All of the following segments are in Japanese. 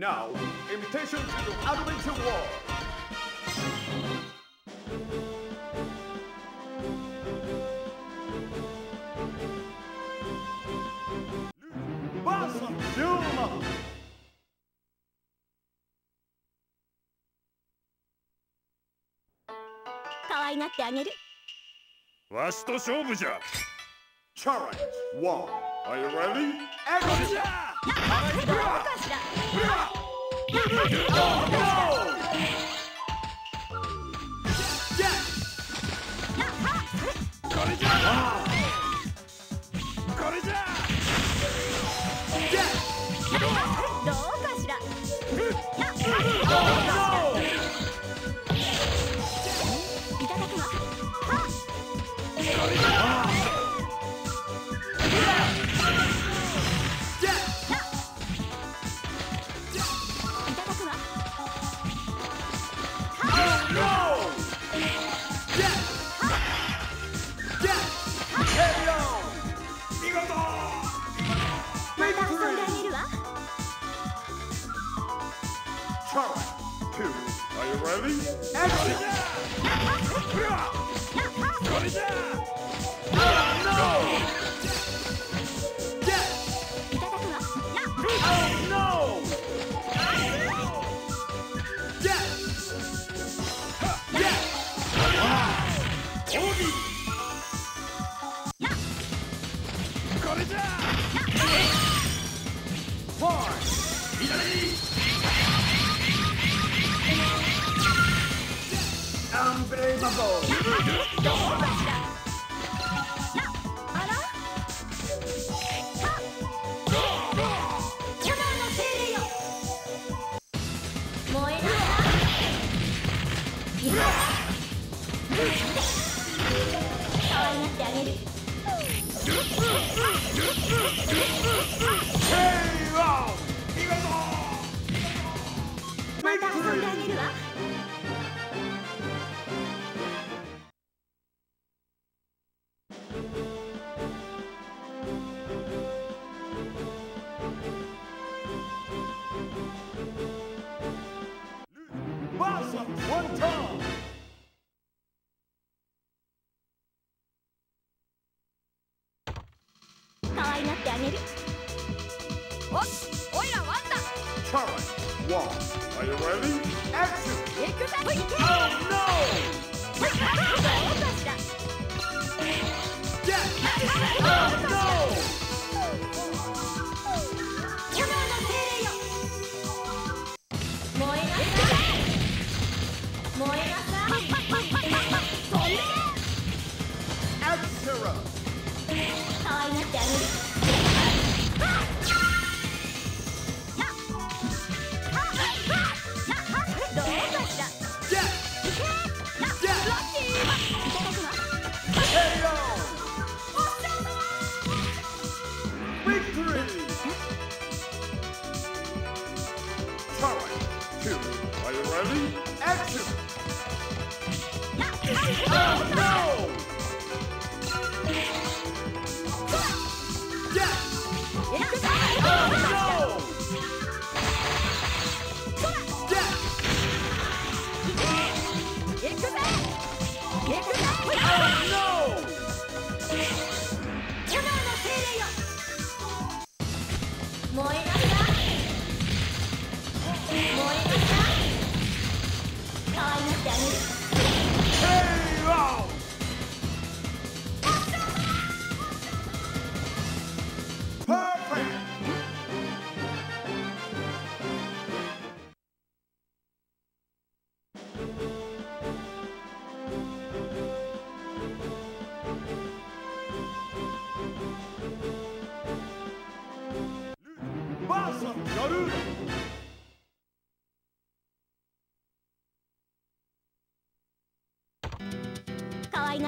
Now, invitation to the Adventure World! 可愛がってあげるわしと勝負じゃチャレンジ 1! Are you ready? アクション Yeah! One time! need it. Are you ready? Action! Oh no! Oh no!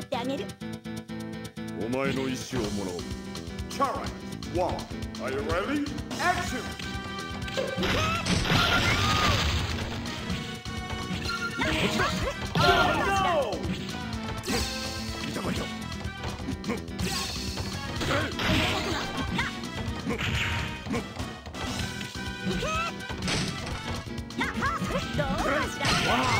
なってあげる。お前の意思をもらおう。チャレンジ Are you ready? Wow!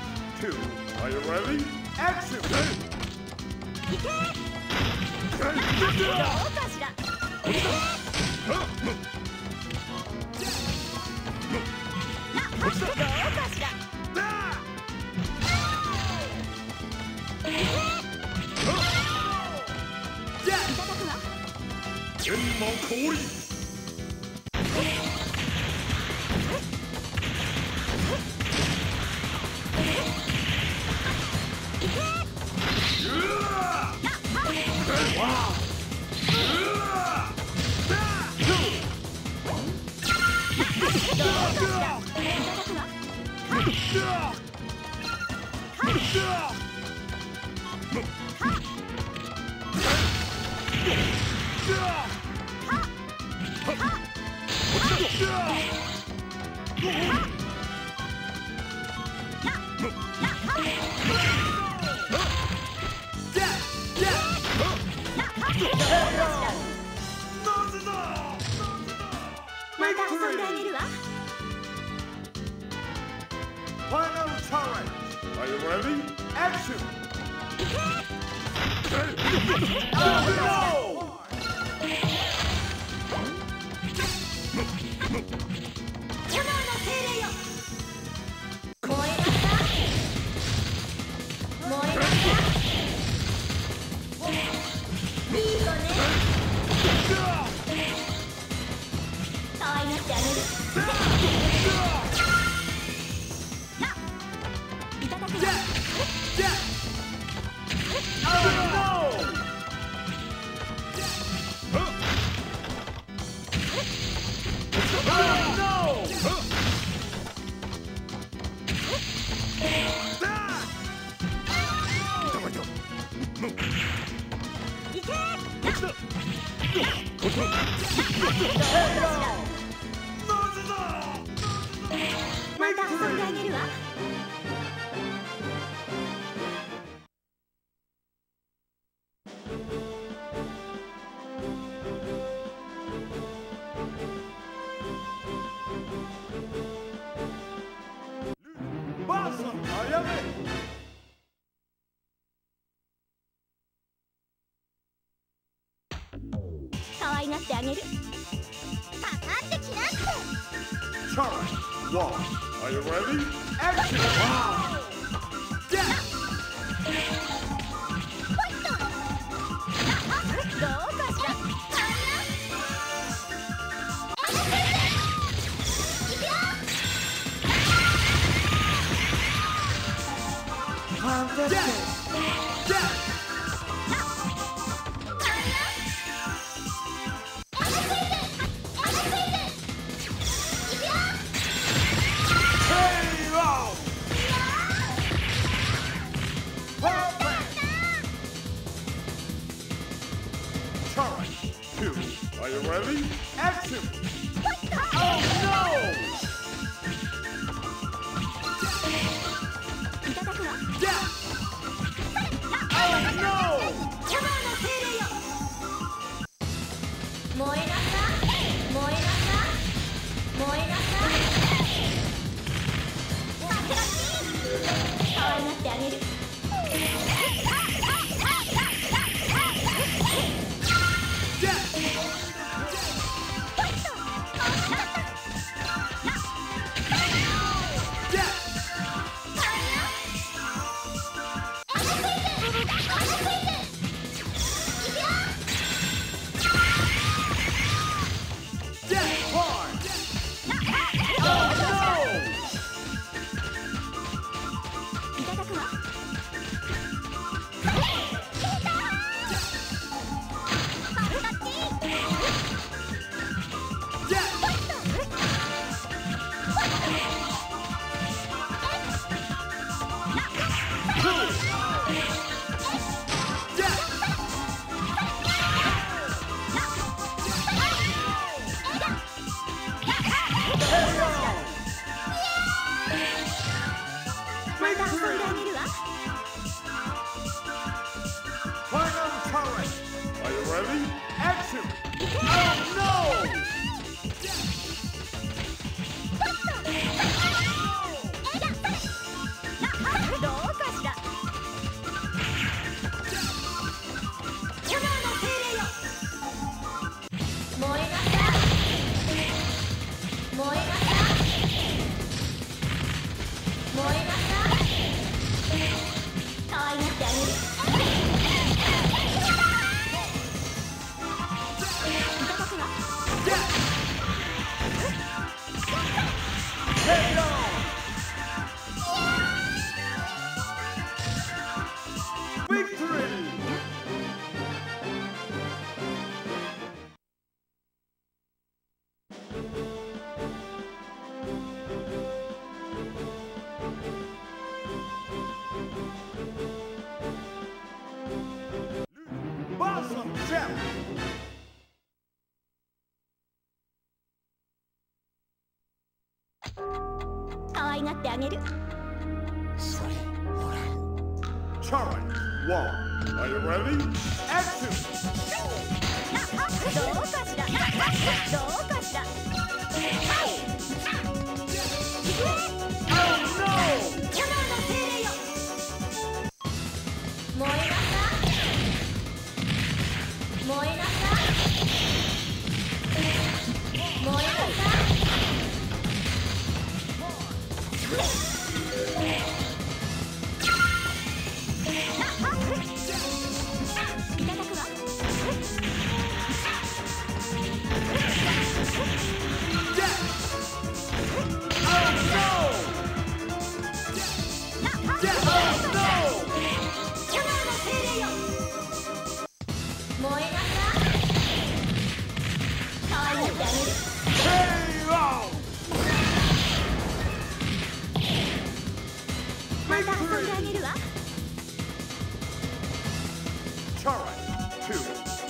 2 Are you ready? Action! いけど Final challenge Are you ready? Action! No! あげるかかってきなって Challenge 1 Are you ready? Action! どうかし ready? Action! ready? Action! かわいがってあげる。それほらチャンジ1 Are you ready? しらどうかしら、Let's go. んと遊んであげるわ Chara, two,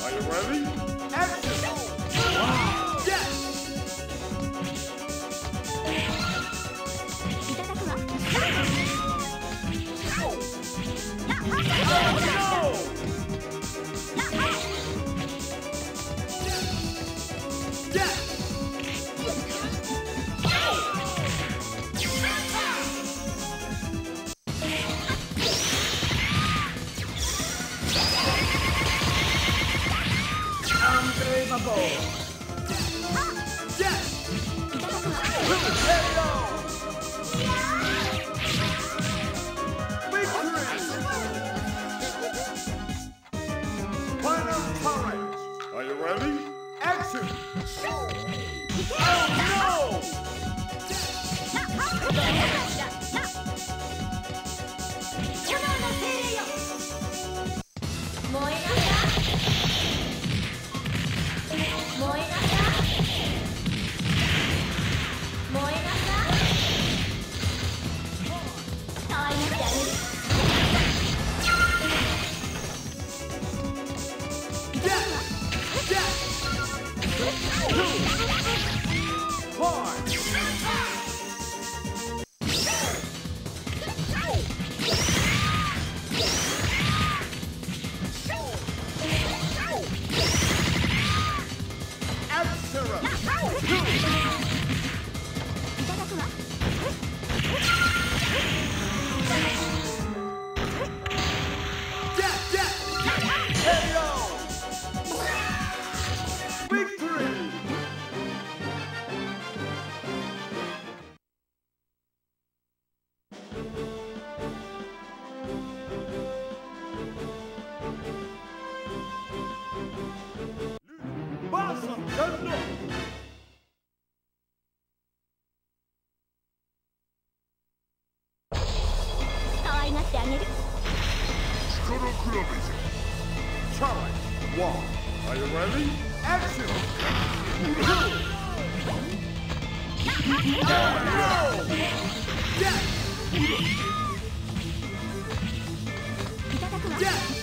are you ready? Action! Yeah!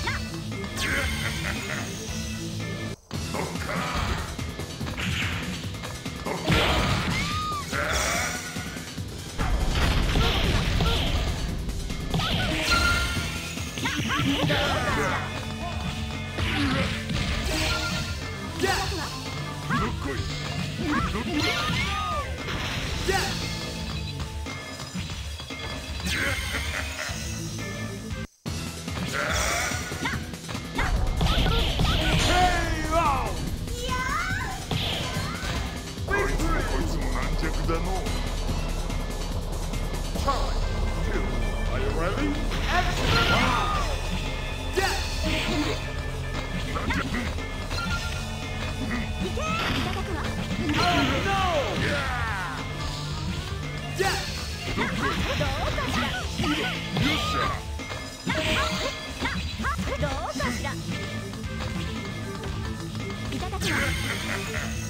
いつも軟弱だのただきます。